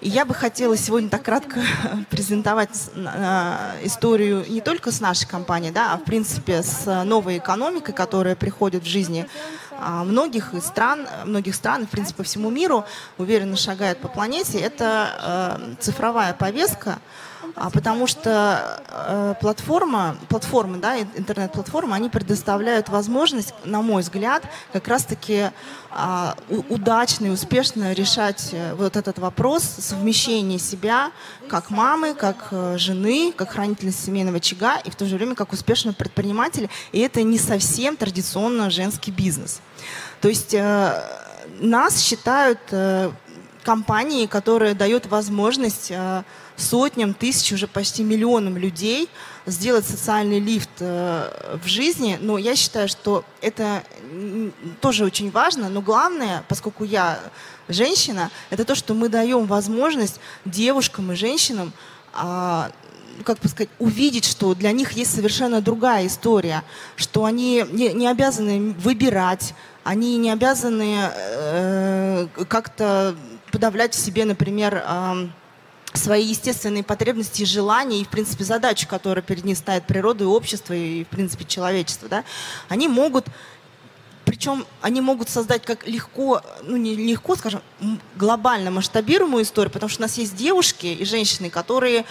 И я бы хотела сегодня так кратко презентовать историю не только с нашей компанией, да, а в принципе с новой экономикой, которая приходит в жизни а, многих стран, многих стран, в принципе, по всему миру, уверенно шагает по планете. Это э, цифровая повестка, а потому что э, платформа, платформы, да, интернет-платформы, они предоставляют возможность, на мой взгляд, как раз-таки э, удачно и успешно решать э, вот этот вопрос совмещения себя как мамы, как э, жены, как хранительницы семейного очага и в то же время как успешного предпринимателя. И это не совсем традиционно женский бизнес. То есть э, нас считают э, компанией, которая дает возможность э, сотням, тысяч, уже почти миллионам людей сделать социальный лифт э, в жизни. Но я считаю, что это тоже очень важно. Но главное, поскольку я женщина, это то, что мы даем возможность девушкам и женщинам а, как бы сказать, увидеть, что для них есть совершенно другая история, что они не обязаны выбирать, они не обязаны э, как-то подавлять в себе, например, свои естественные потребности и желания, и, в принципе, задачу, которая перед ней ставит природа и общество, и, в принципе, человечество, да, они могут причем они могут создать как легко, ну не легко, скажем, глобально масштабируемую историю, потому что у нас есть девушки и женщины, которые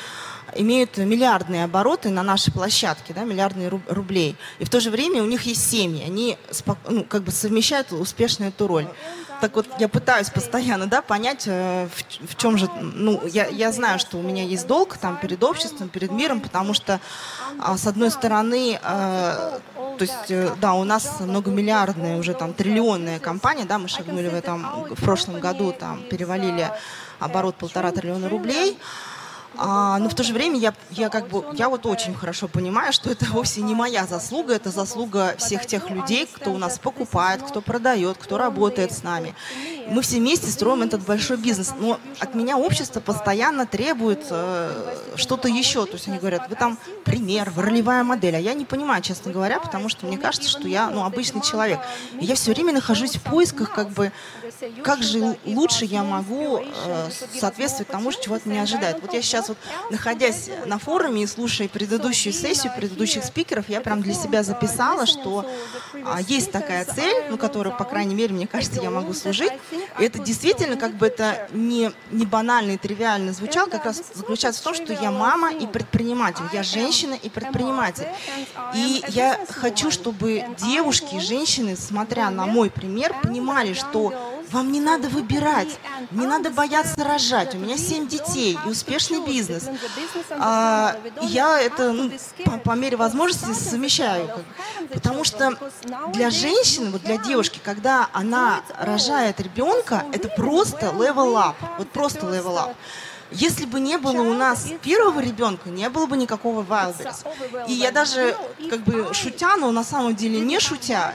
имеют миллиардные обороты на нашей площадке, да, миллиардные рублей. И в то же время у них есть семьи, они ну, как бы совмещают успешно эту роль. Так вот я пытаюсь постоянно, да, понять, э, в, в чем же, ну, я, я знаю, что у меня есть долг там перед обществом, перед миром, потому что, а, с одной стороны, а, то есть, э, да, у нас многомиллиардная, уже там триллионная компания, да, мы шагнули в этом, в прошлом году там перевалили оборот полтора триллиона рублей, а, но в то же время я, я как бы, я вот очень хорошо понимаю, что это вовсе не моя заслуга, это заслуга всех тех людей, кто у нас покупает, кто продает, кто работает с нами. Мы все вместе строим этот большой бизнес. Но от меня общество постоянно требует э, что-то еще. То есть они говорят, вы там пример, вы ролевая модель. А я не понимаю, честно говоря, потому что мне кажется, что я ну, обычный человек. И я все время нахожусь в поисках, как бы, как же лучше я могу э, соответствовать тому, чего от меня ожидает. Вот я сейчас вот, находясь на форуме и слушая предыдущую сессию, предыдущих спикеров, я прям для себя записала, что а, есть такая цель, ну, которую, по крайней мере, мне кажется, я могу служить. Это действительно, как бы это не, не банально и тривиально звучало, как раз заключается в том, что я мама и предприниматель, я женщина и предприниматель. И я хочу, чтобы девушки и женщины, смотря на мой пример, понимали, что вам не надо выбирать, не надо бояться рожать. У меня семь детей и успешный бизнес. А, я это ну, по, по мере возможности совмещаю. Потому что для женщины, вот для девушки, когда она рожает ребенка, это просто level up. Вот просто level up. Если бы не было у нас первого ребенка, не было бы никакого Wildberries. И я даже, как бы, шутя, но на самом деле не шутя,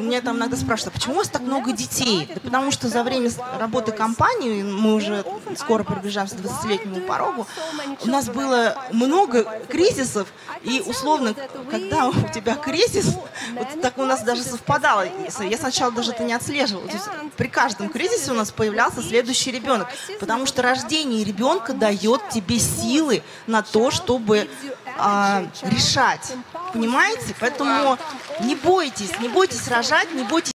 меня там иногда спрашивают, а почему у вас так много детей? Да потому что за время работы компании, мы уже скоро приближаемся к 20-летнему порогу, у нас было много кризисов, и условно, когда у тебя кризис, вот так у нас даже совпадало. Я сначала даже это не отслеживала. При каждом кризисе у нас появлялся следующий ребенок, потому что рождение ребенка ребенка дает тебе силы на то, чтобы а, решать. Понимаете? Поэтому не бойтесь, не бойтесь рожать, не бойтесь